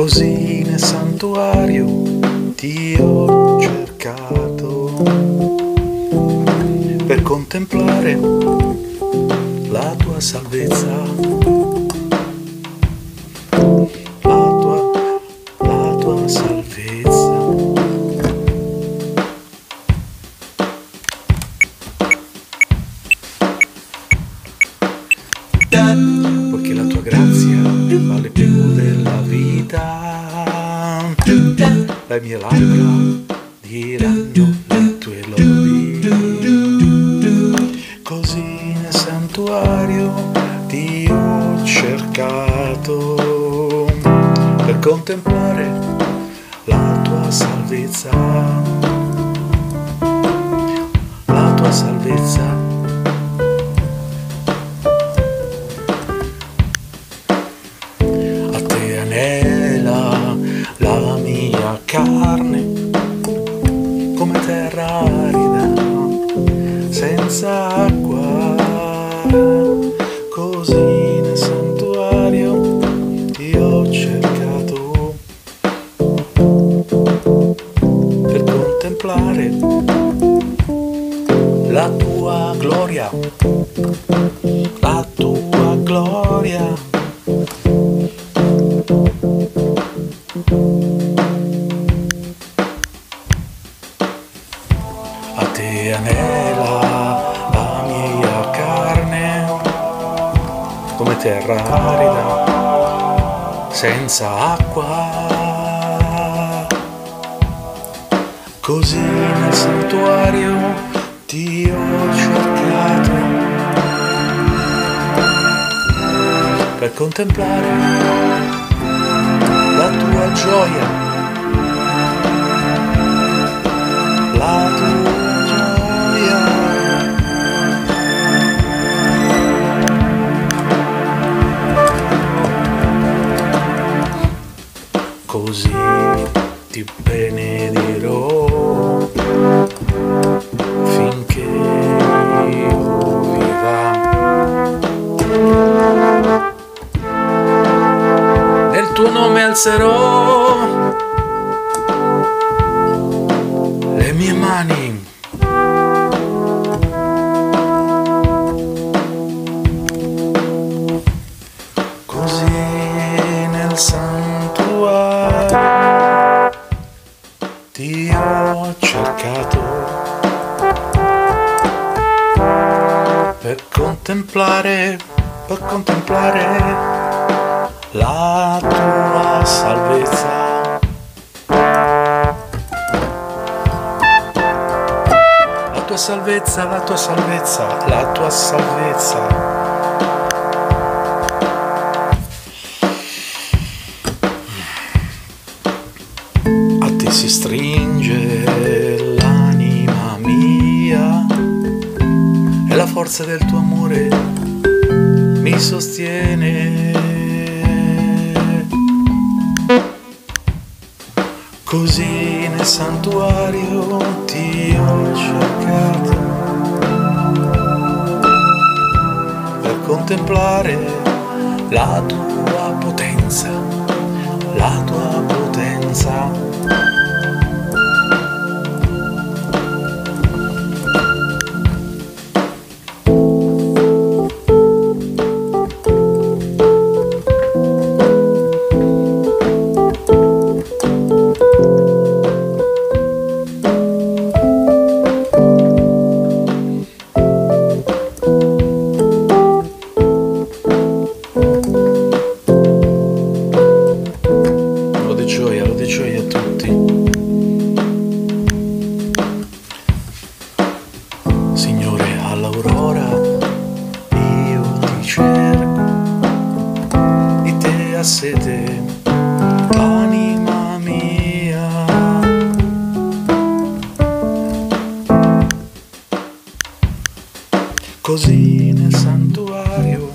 così nel santuario ti ho cercato per contemplare la tua salvezza. La tua, salvezza. Poiché la tua grazia vale più le mie labbra diranno le tue lodi. Così nel santuario ti ho cercato per contemplare la tua salvezza. Contemplare la tua gloria la tua gloria. A te anela la mia carne come terra arida senza acqua così nel santuario ti ho cercato per contemplare la tua gioia la tua gioia. Così ti benedirò alzerò le mie mani. Così nel santuario ti ho cercato per contemplare, per contemplare la tua salvezza. La tua salvezza, la tua salvezza, la tua salvezza. Così nel santuario ti ho cercato per contemplare la tua potenza, la tua potenza. Sete l'anima mia. Così nel santuario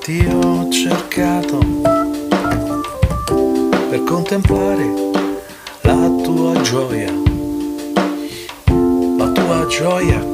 ti ho cercato per contemplare la tua gioia, la tua gioia.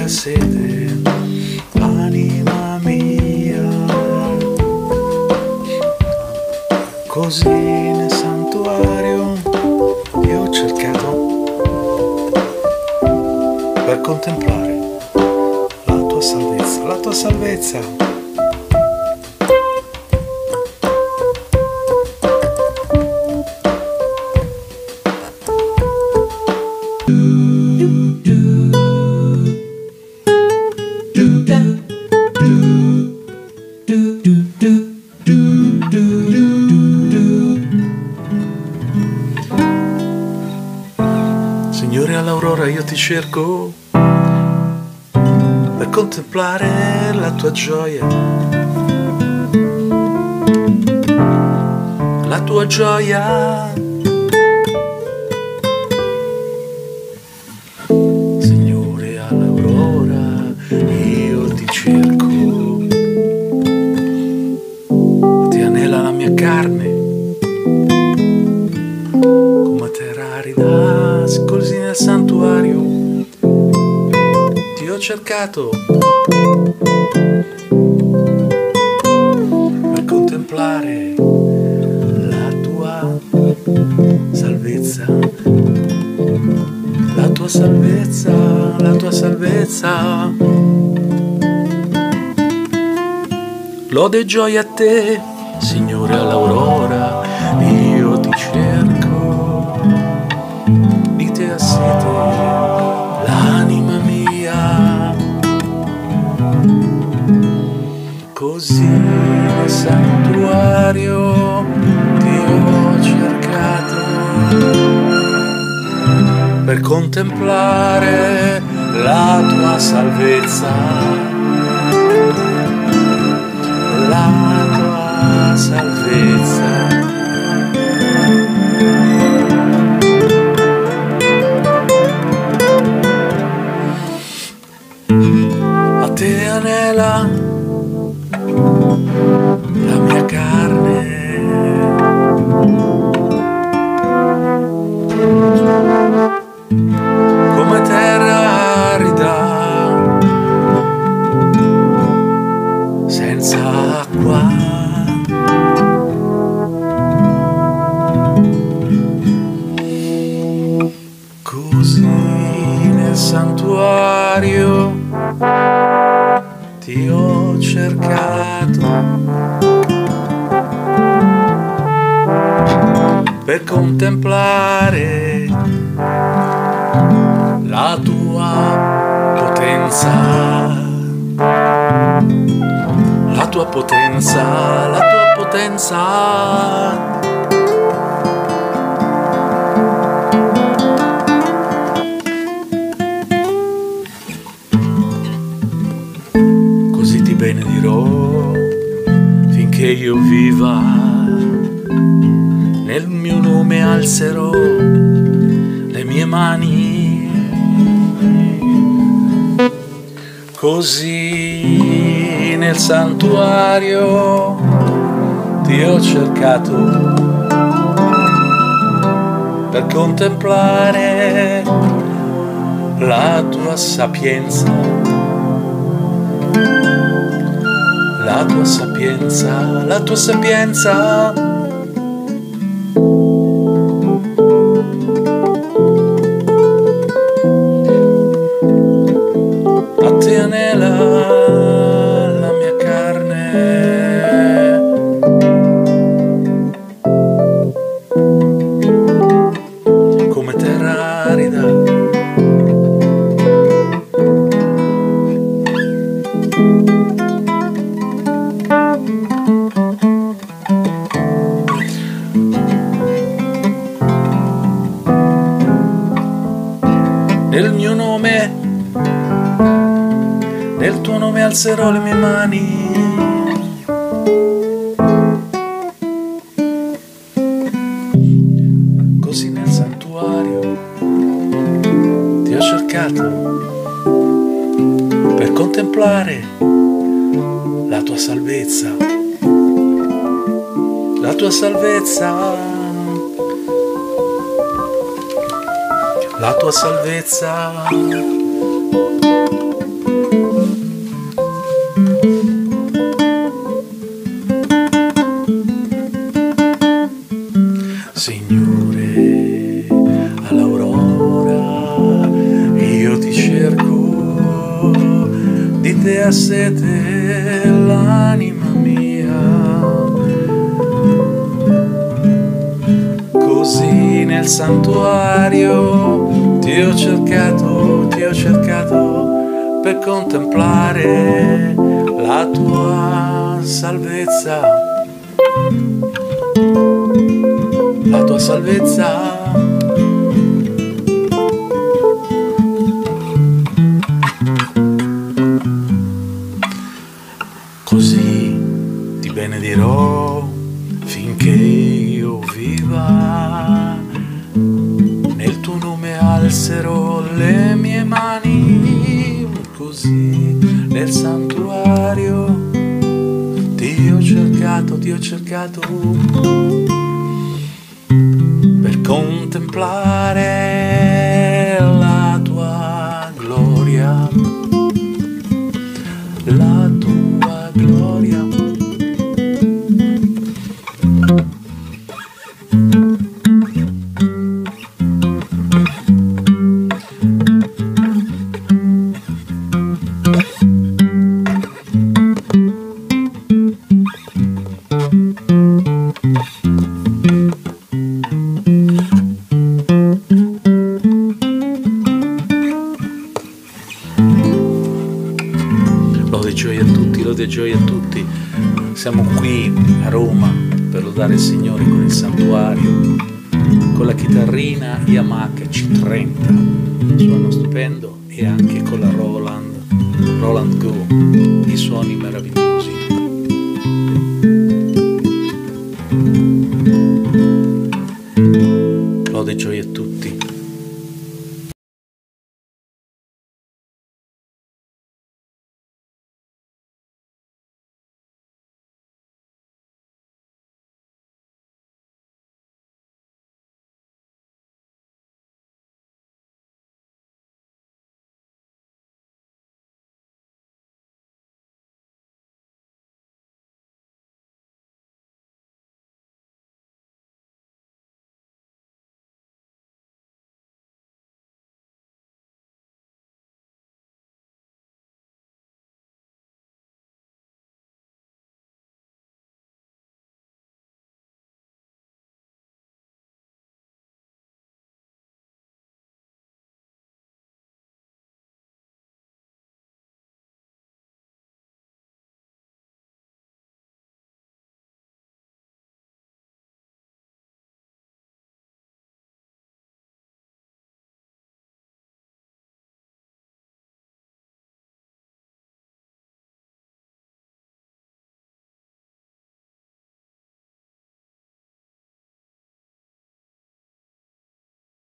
Di te a sede, anima mia. Così nel santuario io ho cercato per contemplare la tua salvezza, la tua salvezza. Cerco per contemplare la tua gioia. La tua gioia. Cercato. Per contemplare la tua salvezza, la tua salvezza, la tua salvezza. Lode e gioia a te, Signore all'aurora, Così nel santuario ti ho cercato per contemplare la tua salvezza la tua salvezza. A te anela santuario. Ti ho cercato. Per contemplare la tua potenza. La tua potenza, la tua potenza. Io viva, nel mio nome alzerò le mie mani. Così nel santuario ti ho cercato per contemplare la tua sapienza, la tua sapienza, la tua sapienza. nel mio nome, nel tuo nome alzerò le mie mani. Così nel santuario ti ho cercato per contemplare la tua salvezza, la tua salvezza. La tua salvezza. Signore, all'aurora io ti cerco, di te a sete nel santuario. Ti ho cercato, ti ho cercato per contemplare la tua salvezza. La tua salvezza. Così ti benedirò alzerò le mie mani, così nel santuario. Ti ho cercato, ti ho cercato per contemplare gioia a tutti. Siamo qui a Roma per lodare il Signore con il santuario, con la chitarrina Yamaha C30, suono stupendo, e anche con la Roland, Roland Go, i suoni meravigliosi. Lode gioia a tutti.